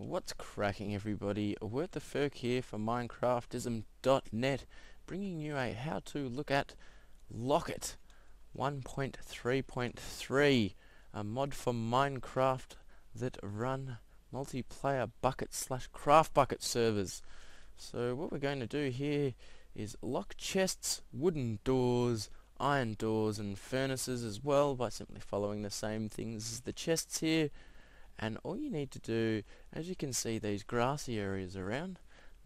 What's cracking everybody? Wert the Ferk here for Minecraftism.net bringing you a how to look at Lockette 1.3.3 a mod for Minecraft that run multiplayer Bukkit slash Craftbukkit servers. So what we're going to do here is lock chests, wooden doors, iron doors and furnaces as well by simply following the same things as the chests here and all you need to do as you can see these grassy areas around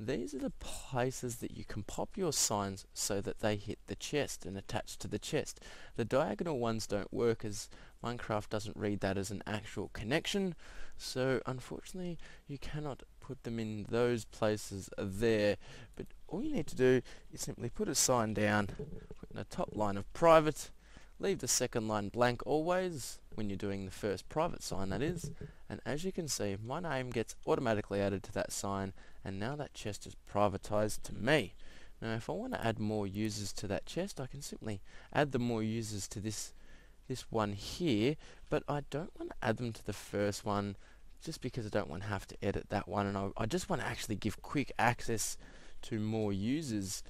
these are the places that you can pop your signs so that they hit the chest and attach to the chest. The diagonal ones don't work as Minecraft doesn't read that as an actual connection so unfortunately you cannot put them in those places there but all you need to do is simply put a sign down put in a top line of private leave the second line blank always when you're doing the first private sign that is. And as you can see my name gets automatically added to that sign and now that chest is privatized to me. Now if I want to add more users to that chest I can simply add the more users to this this one here but I don't want to add them to the first one just because I don't want to have to edit that one and I, I just want to actually give quick access to more users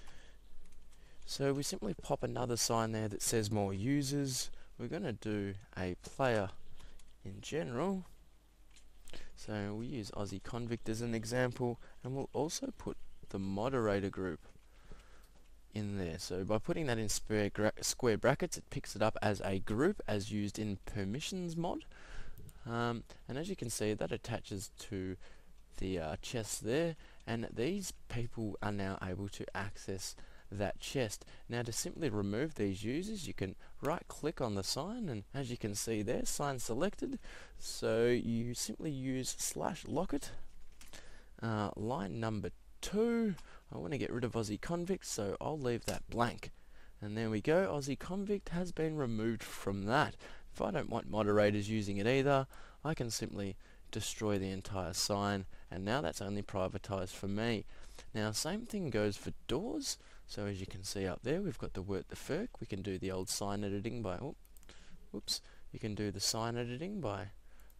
so we simply pop another sign there that says more users. We're going to do a player in general. So we use Aussie Convict as an example and we'll also put the moderator group in there. So by putting that in square square brackets it picks it up as a group as used in permissions mod. Um, and as you can see that attaches to the uh, chest there and these people are now able to access that chest. Now to simply remove these users you can right click on the sign and as you can see there sign selected. So you simply use slash lockette. Uh, line number two. I want to get rid of Aussie Convict so I'll leave that blank. And there we go. Aussie Convict has been removed from that. If I don't want moderators using it either I can simply destroy the entire sign and now that's only privatized for me. Now same thing goes for doors so as you can see up there, we've got the Wert the Ferk. We can do the old sign editing by, oh, whoops, you can do the sign editing by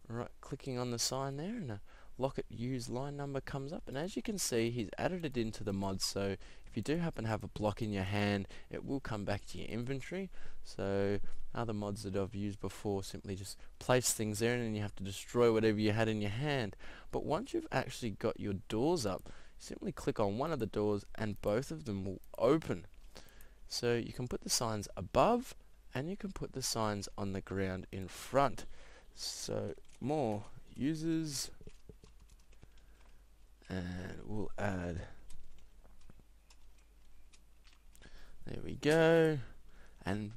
right clicking on the sign there and a lockette use line number comes up. And as you can see he's added it into the mod. So if you do happen to have a block in your hand it will come back to your inventory. So other mods that I've used before simply just place things there and then you have to destroy whatever you had in your hand. But once you've actually got your doors up simply click on one of the doors and both of them will open. So you can put the signs above and you can put the signs on the ground in front. So more users. And we'll add. There we go. And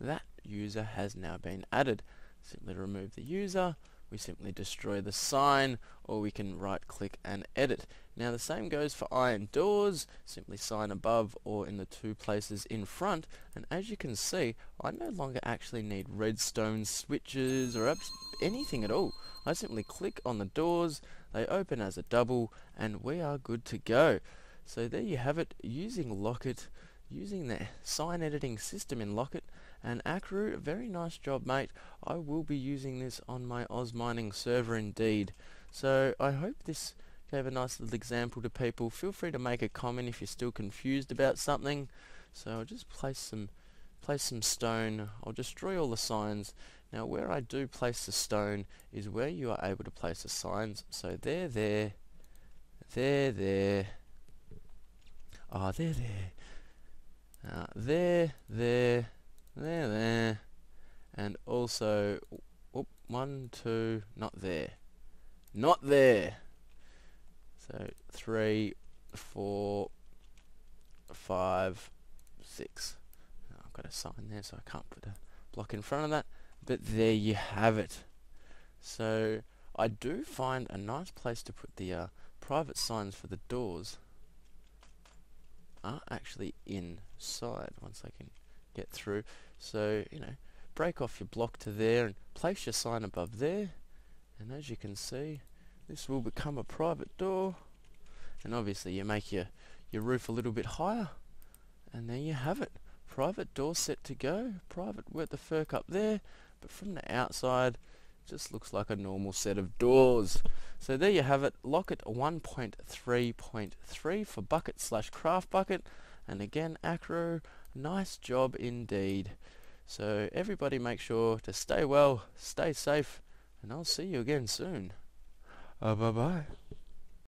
that user has now been added. Simply remove the user we simply destroy the sign or we can right click and edit. Now the same goes for iron doors, simply sign above or in the two places in front and as you can see I no longer actually need redstone switches or anything at all. I simply click on the doors, they open as a double and we are good to go. So there you have it using Lockette using the sign editing system in Lockette and Acru, very nice job mate. I will be using this on my Oz Mining server indeed. So I hope this gave a nice little example to people. Feel free to make a comment if you're still confused about something. So I'll just place some place some stone. I'll destroy all the signs. Now where I do place the stone is where you are able to place the signs. So there, there, there, there. Ah, oh, there, there. Uh, there, there, there, there, and also, whoop, one, two, not there, not there. So three, four, five, six. I've got a sign there, so I can't put a block in front of that. But there you have it. So I do find a nice place to put the uh, private signs for the doors are actually inside I can get through. So, you know, break off your block to there and place your sign above there. And as you can see, this will become a private door. And obviously you make your, your roof a little bit higher. And there you have it. Private door set to go. Private with the Ferk up there. But from the outside, just looks like a normal set of doors. So there you have it, Lockette 1.3.3 for Bukkit slash Craftbukkit. And again, Acru, nice job indeed. So everybody make sure to stay well, stay safe, and I'll see you again soon. Uh, bye bye.